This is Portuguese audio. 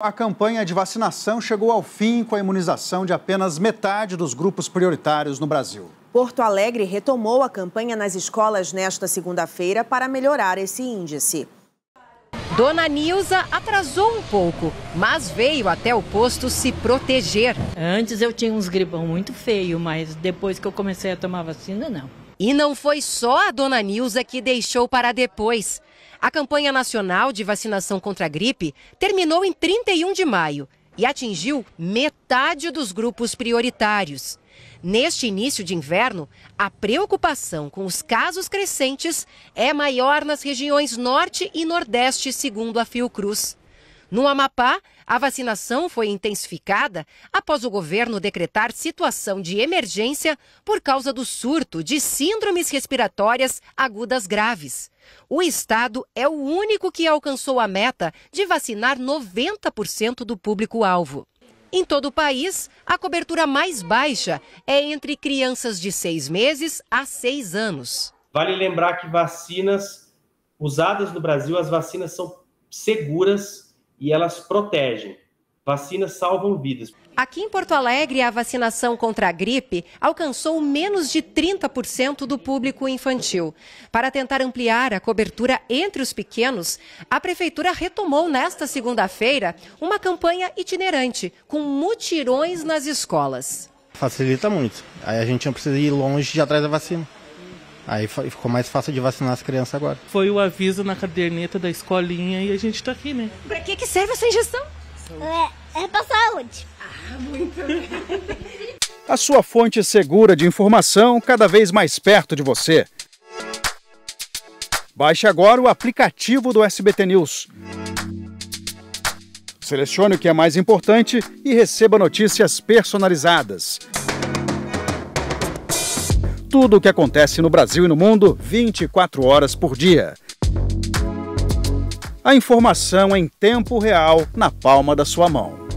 A campanha de vacinação chegou ao fim com a imunização de apenas metade dos grupos prioritários no Brasil. Porto Alegre retomou a campanha nas escolas nesta segunda-feira para melhorar esse índice. Dona Nilza atrasou um pouco, mas veio até o posto se proteger. Antes eu tinha uns gripão muito feio, mas depois que eu comecei a tomar vacina, não. E não foi só a Dona Nilza que deixou para depois. A campanha nacional de vacinação contra a gripe terminou em 31 de maio e atingiu metade dos grupos prioritários. Neste início de inverno, a preocupação com os casos crescentes é maior nas regiões norte e nordeste, segundo a Fiocruz. No Amapá, a vacinação foi intensificada após o governo decretar situação de emergência por causa do surto de síndromes respiratórias agudas graves. O estado é o único que alcançou a meta de vacinar 90% do público-alvo. Em todo o país, a cobertura mais baixa é entre crianças de seis meses a seis anos. Vale lembrar que vacinas usadas no Brasil, as vacinas são seguras e elas protegem. Vacinas salvam vidas. Aqui em Porto Alegre, a vacinação contra a gripe alcançou menos de 30% do público infantil. Para tentar ampliar a cobertura entre os pequenos, a Prefeitura retomou nesta segunda-feira uma campanha itinerante, com mutirões nas escolas. Facilita muito. Aí a gente não precisa ir longe de atrás da vacina. Aí ficou mais fácil de vacinar as crianças agora. Foi o aviso na caderneta da escolinha e a gente tá aqui, né? Pra que, que serve essa injeção? É, é pra saúde. Ah, muito bem. A sua fonte segura de informação cada vez mais perto de você. Baixe agora o aplicativo do SBT News. Selecione o que é mais importante e receba notícias personalizadas tudo o que acontece no Brasil e no mundo 24 horas por dia. A informação em tempo real na palma da sua mão.